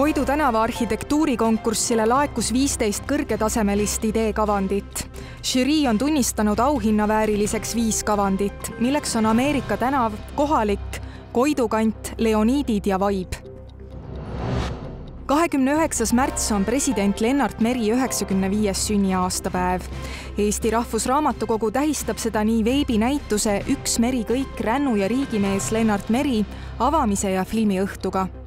Koidu tänava arhitektuurikonkursile laekus viisteist kõrgetasemelist ideekavandit. žürii on tunnistanud auhinnavääriliseks viis kavandit, milleks on Ameerika tänav, kohalik, Koidu kant, Leoniidid ja Vaib. kahekümne üheksas märts on president Lennart Meri üheksakümne viies sünniaastapäev. Eesti Rahvusraamatukogu tähistab seda nii veebinäituse Üks meri kõik rännu ja riigimees Lennart Meri avamise ja filmiõhtuga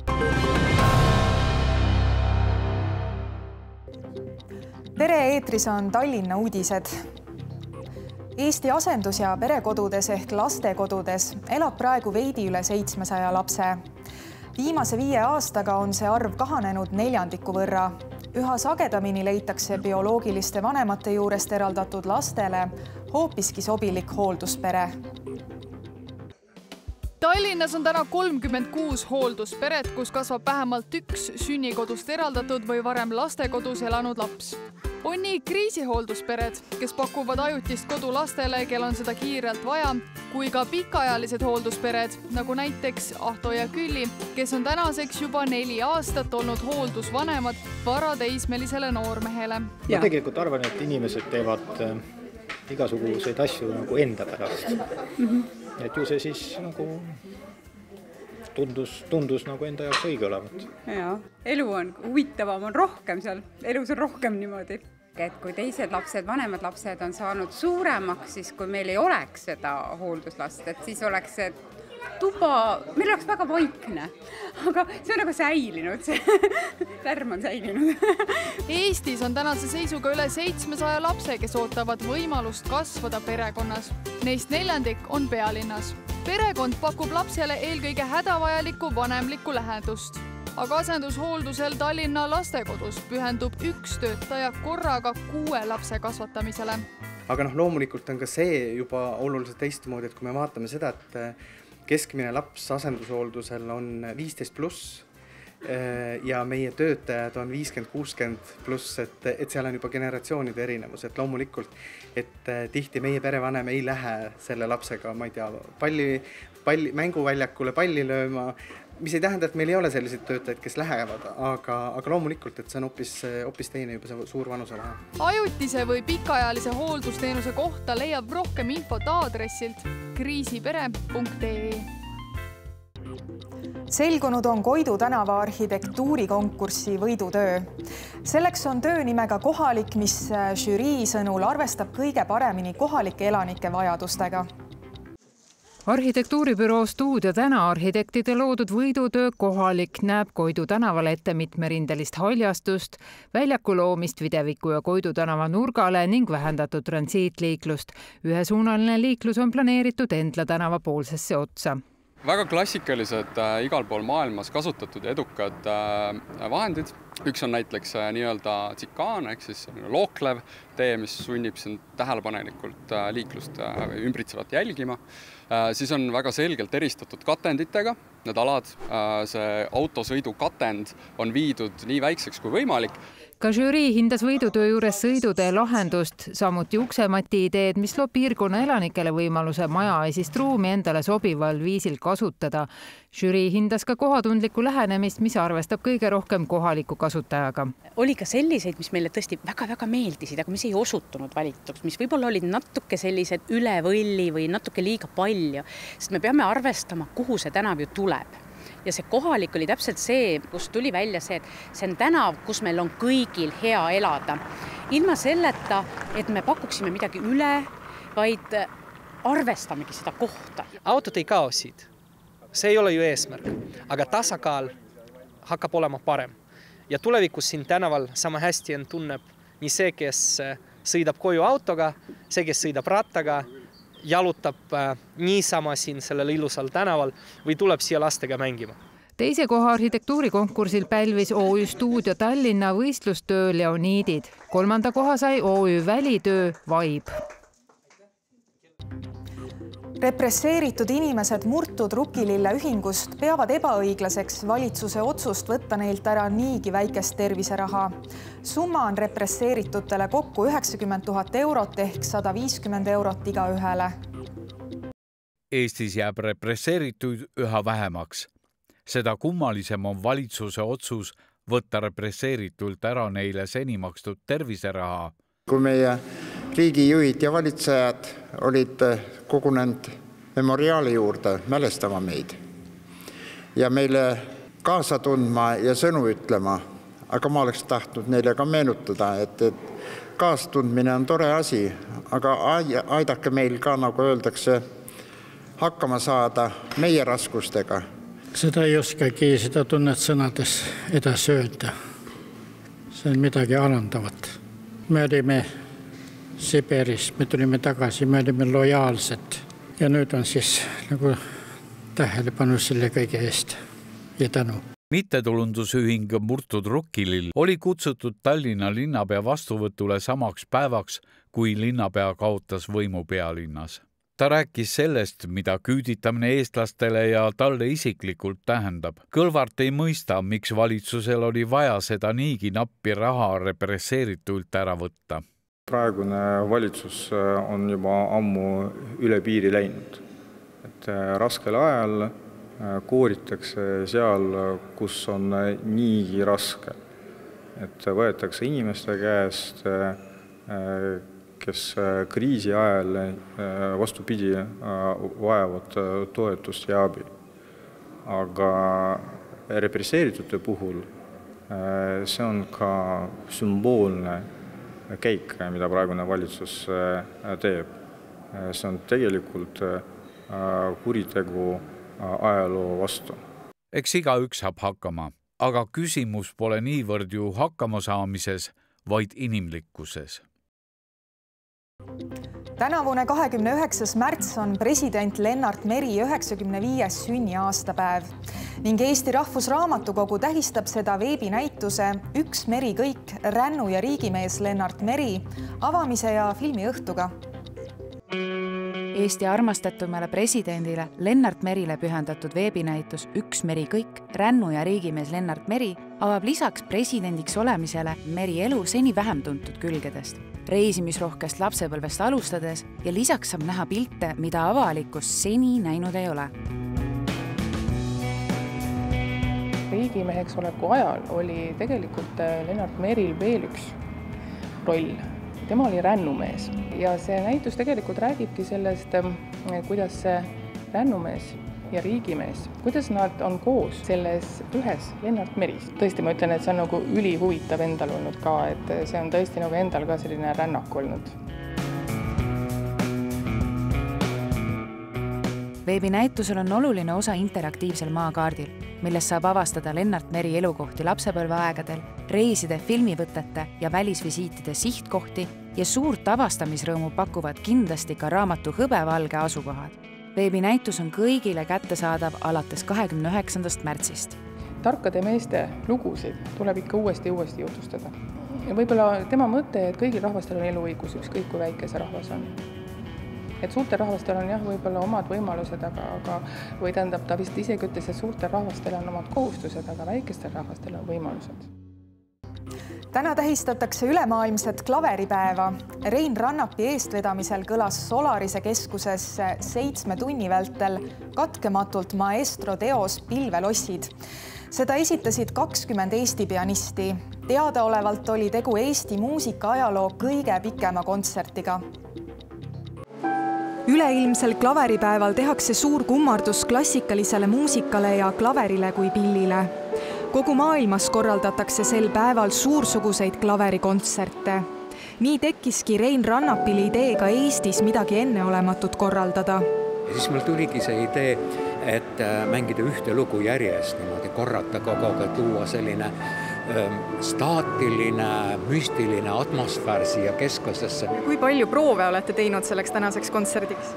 pere-eetris on Tallinna uudised. Eesti asendus- ja perekodudes ehk lastekodudes elab praegu veidi üle seitsmesaja lapse. viimase viie aastaga on see arv kahanenud neljandiku võrra. üha sagedamini leitakse bioloogiliste vanemate juurest eraldatud lastele hoopiski sobilik hoolduspere Tallinnas on täna kolmkümmend kuus hooldusperet, kus kasvab vähemalt üks sünnikodust eraldatud või varem lastekodus elanud laps. On nii kriisihoolduuspered, kes pakuvad ajutist kodu lastele, kel on seda kiirelt vaja, kui ka pikaajalised hoolduspered, nagu näiteks Ahto ja Külli, kes on tänaseks juba neli aastat olnud hooldusvanemad varateismelisele noormehele. ma tegelikult arvan, et inimesed teevad äh, igasuguseid asju nagu enda pärast mm. -hmm et ju see siis nagu tundus, tundus nagu enda jaoks õige olevat. jaa, elu on huvitavam, on rohkem seal, elus on rohkem niimoodi. Et kui teised lapsed, vanemad lapsed on saanud suuremaks, siis kui meil ei oleks seda hoolduslast, et siis oleks see tuba, meil oleks väga vaikne, aga see on nagu säilinud, see lärm on säilinud Eestis on tänase seisuga üle seitsmesaja lapse, kes ootavad võimalust kasvada perekonnas. Neist neljandik on pealinnas. perekond pakub lapsele eelkõige hädavajalikku vanemlikku lähedust aga asendushooldusel Tallinna lastekodus pühendub üks töötaja korraga kuue lapse kasvatamisele. aga noh, loomulikult on ka see juba oluliselt teistmoodi, et kui me vaatame seda, et keskmine laps asendushooldusel on viisteist pluss eh, ja meie töötajad on viiskümmend, kuuskümmend pluss, et, et seal on juba generatsioonide erinevus, et loomulikult, et eh, tihti meie perevanem ei lähe selle lapsega, ma ei tea, palli, palli, mänguväljakule palli lööma mis ei tähenda, et meil ei ole selliseid töötajaid, kes lähevad, aga, aga loomulikult, et see on hoopis, hoopis teine juba see suur vanusevahe. ajutise või pikaajalise hooldusteenuse kohta leiab rohkem infot aadressilt kriisipere.ee selgunud on Koidu tänava arhitektuurikonkursi võidutöö. selleks on töö nimega Kohalik, mis žürii sõnul arvestab kõige paremini kohalike elanike vajadustega arhitektuuribüroo Stuudio täna arhitektide loodud võidutöö Kohalik näeb Koidu tänaval ette mitmerindelist haljastust, väljaku loomist Videviku ja Koidu tänava nurgale ning vähendatud transiitliiklust. ühesuunaline liiklus on planeeritud Endla tänava poolsesse otsa väga klassikalised äh, igal pool maailmas kasutatud edukad äh, vahendid. üks on näiteks äh, nii-öelda tsikaan ehk siis looklev tee, mis sunnib sind tähelepanelikult äh, liiklust äh, ümbritsevat jälgima äh,. siis on väga selgelt eristatud katenditega need alad, äh, see autosõidu katend on viidud nii väikseks kui võimalik ka žürii hindas võidutöö juures sõidutee lahendust, samuti uksemati ideed, mis loob piirkonna elanikele võimaluse majaesist ruumi endale sobival viisil kasutada. žürii hindas ka kohatundlikku lähenemist, mis arvestab kõige rohkem kohaliku kasutajaga. oli ka selliseid, mis meile tõesti väga-väga meeldisid, aga mis ei osutunud valituks, mis võib-olla olid natuke sellised üle võlli või natuke liiga palju, sest me peame arvestama, kuhu see tänav ju tuleb ja see kohalik oli täpselt see, kus tuli välja see, et see on tänav, kus meil on kõigil hea elada. ilma selleta, et me pakuksime midagi üle, vaid arvestamegi seda kohta. autod ei kao siit, see ei ole ju eesmärk, aga tasakaal hakkab olema parem ja tulevikus siin tänaval sama hästi end tunneb nii see, kes sõidab koju autoga, see, kes sõidab rattaga jalutab äh, niisama siin sellel ilusal tänaval või tuleb siia lastega mängima teise koha arhitektuurikonkursil pälvis OÜ Stuudio Tallinna võistlustöö Leoniidid. kolmanda koha sai OÜ Välitöö Vaib represseeritud inimesed Murtud Rukkilille ühingust peavad ebaõiglaseks valitsuse otsust võtta neilt ära niigi väikest terviseraha. summa on represseeritutele kokku üheksakümmend tuhat eurot ehk sada viiskümmend eurot igaühele. Eestis jääb represseerituid üha vähemaks. seda kummalisem on valitsuse otsus võtta represseeritult ära neile seni makstud terviseraha. kui meie riigijuhid ja valitsejad olid kogunenud memoriaali juurde mälestama meid ja meile kaasa tundma ja sõnu ütlema, aga ma oleks tahtnud neile ka meenutada, et, et kaastundmine on tore asi, aga aidake meil ka, nagu öeldakse, hakkama saada meie raskustega. seda ei oskagi seda tunnet sõnades edasi öelda. see on midagi alandavat. me olime Siberis, me tulime tagasi, me olime lojaalsed ja nüüd on siis nagu tähelepanu selle kõige eest ja tänu mittetulundusühing Murtud Rukkilill oli kutsutud Tallinna linnapea vastuvõtule samaks päevaks, kui linnapea kaotas võimu pealinnas. ta rääkis sellest, mida küüditamine eestlastele ja talle isiklikult tähendab. Kõlvart ei mõista, miks valitsusel oli vaja seda niigi nappi raha represseeritult ära võtta. Praegune valitsus on juba ammu üle piiri läinud, et raskel ajal Äh, kooritakse seal, kus on äh, niigi raske. et võetakse inimeste käest, äh, kes kriisi ajal vastupidi, vajavad toetust ja abi. aga represseeritute puhul see on ka sümboolne käik, mida praegune valitsus teeb. see on tegelikult kuritegu ajaloo vastu. eks igaüks saab hakkama, aga küsimus pole niivõrd ju hakkamasaamises, vaid inimlikkuses tänavune kahekümne üheksas märts on president Lennart Meri üheksakümne viies sünniaastapäev ning Eesti Rahvusraamatukogu tähistab seda veebinäituse Üks meri kõik, rännu ja riigimees Lennart Meri avamise ja filmiõhtuga Eesti armastatumale presidendile Lennart Merile pühendatud veebinäitus Üks meri kõik, rännu ja riigimees Lennart Meri avab lisaks presidendiks olemisele Meri elu seni vähem tuntud külgedest. reisimisrohkest lapsepõlvest alustades ja lisaks saab näha pilte, mida avalikkus seni näinud ei ole. Riigimeheks oleku ajal oli tegelikult Lennart Meril veel üks roll. Tema oli rännumees ja see näitus tegelikult räägibki sellest, ähm, kuidas see rännumees ja riigimees, kuidas nad on koos selles ühes Lennart Meris. tõesti, ma ütlen, et see on nagu ülihuvitav endal olnud ka, et see on tõesti nagu endal ka selline rännak olnud. Veebinäitusel on oluline osa interaktiivsel maakaardil, milles saab avastada Lennart Meri elukohti lapsepõlveaegadel, reiside, filmivõtete ja välisvisiitide sihtkohti ja suurt avastamisrõõmu pakuvad kindlasti ka raamatu Hõbevalge asukohad. veebinäitus on kõigile kättesaadav alates kahekümne üheksandast märtsist. tarkade meeste lugusid tuleb ikka uuesti ja uuesti jutustada. ja võib-olla tema mõte, et kõigil rahvastel on eluõigus, ükskõik kui väike see rahvas on et suurtel rahvastel on jah, võib-olla omad võimalused, aga, aga või tähendab, ta vist isegi ütles, et suurtel rahvastel on omad kohustused, aga väikestel rahvastel on võimalused täna tähistatakse ülemaailmset klaveripäeva. Rein Rannapi eestvedamisel kõlas Solarise keskuses seitsme tunni vältel katkematult maestro teos Pilvelossid. seda esitasid kakskümmend Eesti pianisti. teadaolevalt oli tegu Eesti muusikaajaloo kõige pikema kontsertiga üleilmsel klaveripäeval tehakse suur kummardus klassikalisele muusikale ja klaverile kui pillile. kogu maailmas korraldatakse sel päeval suursuguseid klaverikontserte. nii tekkiski Rein Rannapil idee ka Eestis midagi enneolematut korraldada. ja siis mul tuligi see idee, et äh, mängida ühte lugu järjest niimoodi korrata kogu aeg, et luua selline staatiline, müstiline atmosfäär siia keskosesse. kui palju proove olete teinud selleks tänaseks kontserdiks?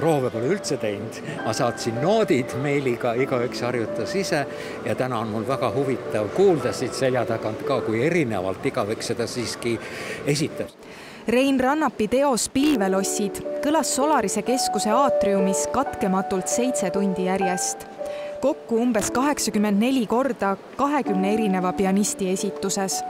proove pole üldse teinud, ma saatsin noodid meiliga, igaüks harjutas ise ja täna on mul väga huvitav kuulda siit selja tagant ka, kui erinevalt igaüks seda siiski esitab. Rein Rannapi teos Pilvelossid kõlas Solarise keskuse aatriumis katkematult seitse tundi järjest kokku umbes kaheksakümmend neli korda kahekümne erineva pianisti esituses.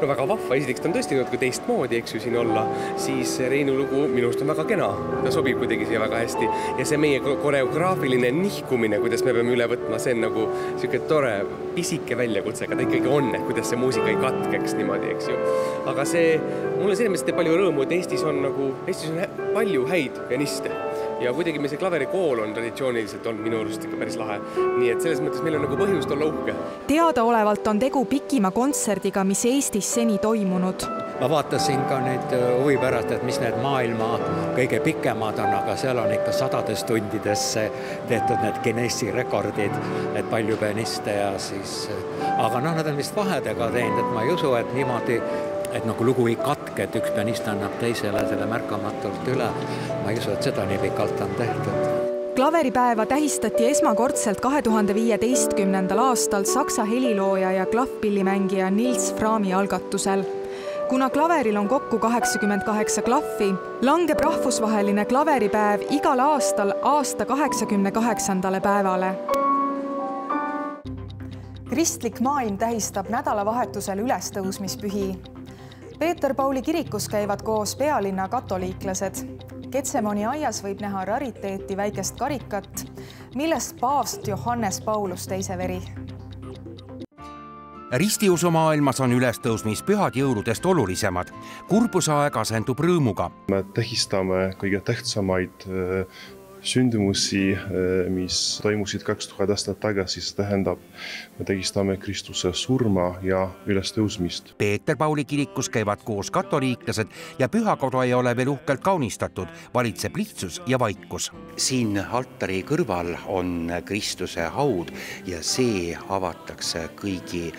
no väga vahva, esiteks ta on tõesti natuke teistmoodi, eks ju, siin olla, siis Reinu lugu minu arust on väga kena, ta sobib kuidagi siia väga hästi. Ja see meie koreograafiline nihkumine, kuidas me peame üle võtma, see on nagu niisugune tore pisike väljakutse, aga ta ikkagi on, et kuidas see muusika ei katkeks niimoodi, eks ju. aga see, mulle selles mõttes teeb palju rõõmu, et Eestis on nagu, Eestis on palju häid pianiste ja kuidagi meil see klaverikool on traditsiooniliselt olnud minu arust ikka päris lahe. nii et selles mõttes meil on nagu põhjust olla uhke. teadaolevalt on tegu pikima kontserdiga, mis Eestis seni toimunud. ma vaatasin ka nüüd äh, huvi pärast, et mis need maailma kõige pikemad on, aga seal on ikka sadades tundides tehtud need Guinessi rekordid, et palju pianiste ja siis, äh, aga noh, nad on vist vahedega teinud, et ma ei usu, et niimoodi et nagu lugu ei katke, et üks pianist annab teisele selle märkamatult üle. ma ei usu, et seda nii pikalt on tehtud klaveripäeva tähistati esmakordselt kahe tuhande viieteistkümnendal aastal saksa helilooja ja klahvpillimängija Nils Frami algatusel. kuna klaveril on kokku kaheksakümmend kaheksa klahvi, langeb rahvusvaheline klaveripäev igal aastal aasta kaheksakümne kaheksandale päevale kristlik maailm tähistab nädalavahetusel ülestõusmispühi Peeter-Pauli kirikus käivad koos pealinna katoliiklased. Getsemoni aias võib näha rariteeti väikest karikat, millest paavst Johannes Paulus teise veri. ristiusumaailmas on ülestõusmispühad jõuludest olulisemad. kurbusaeg asendub rõõmuga. me tähistame kõige tähtsamaid sündmusi, eh, mis toimusid kaks tuhat aastat tagasi, see tähendab, me tähistame Kristuse surma ja ülestõusmist. Peeter-Pauli kirikus käivad koos katoliiklased ja pühakodu ei ole veel uhkelt kaunistatud, valitseb lihtsus ja vaikus. siin altari kõrval on Kristuse haud ja see avatakse kõigi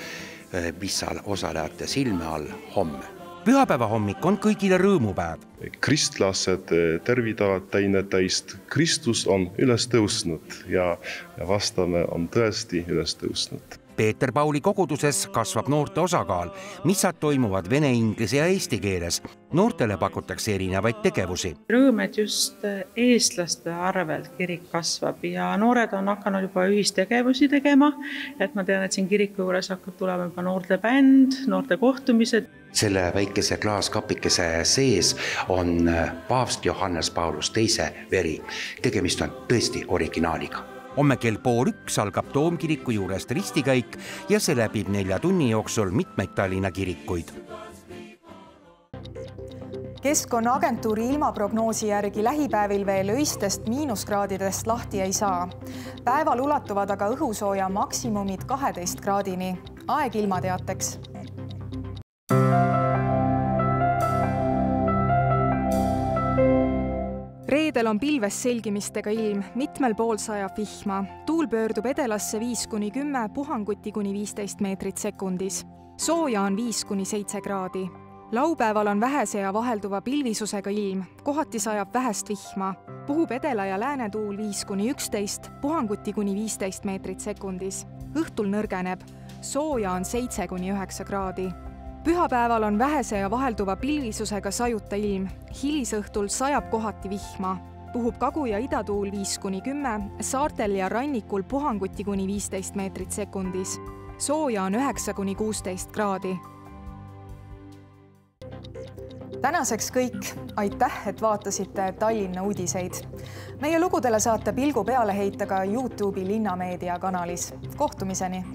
eh, missal osalejate silme all homme pühapäeva hommik on kõigile rõõmupäev. kristlased tervitavad teineteist, Kristus on üles tõusnud ja, ja vastame, on tõesti üles tõusnud Peeter-Pauli koguduses kasvab noorte osakaal, missad toimuvad vene, inglise ja eesti keeles. noortele pakutakse erinevaid tegevusi. rõõm, et just eestlaste arvelt kirik kasvab ja noored on hakanud juba ühistegevusi tegema. et ma tean, et siin kiriku juures hakkab tulema juba noortebänd, noorte kohtumised selle väikese klaaskapikese sees on paavst Johannes Paulus teise veri. tegemist on tõesti originaaliga homme kell pool üks algab Toomkiriku juurest ristikäik ja see läbib nelja tunni jooksul mitmeid Tallinna kirikuid keskkonnaagentuuri ilmaprognoosi järgi lähipäevil veel öistest miinuskraadidest lahti ei saa. päeval ulatuvad aga õhusooja maksimumid kaheteist kraadini. aeg ilmateateks reedel on pilves selgimistega ilm, mitmel pool sajab vihma. tuul pöördub edelasse viis kuni kümme, puhanguti kuni viisteist meetrit sekundis. sooja on viis kuni seitse kraadi. laupäeval on vähese ja vahelduva pilvisusega ilm, kohati sajab vähest vihma. puhub edela- ja läänetuul viis kuni üksteist, puhanguti kuni viisteist meetrit sekundis. õhtul nõrgeneb, sooja on seitse kuni üheksa kraadi pühapäeval on vähese ja vahelduva pilvisusega sajuta ilm, hilisõhtul sajab kohati vihma, puhub kagu- ja idatuul viis kuni kümme, saartel ja rannikul puhanguti kuni viisteist meetrit sekundis. sooja on üheksa kuni kuusteist kraadi. tänaseks kõik, aitäh, et vaatasite Tallinna uudiseid. meie lugudele saate pilgu peale heita ka Youtube'i Linnameedia kanalis. kohtumiseni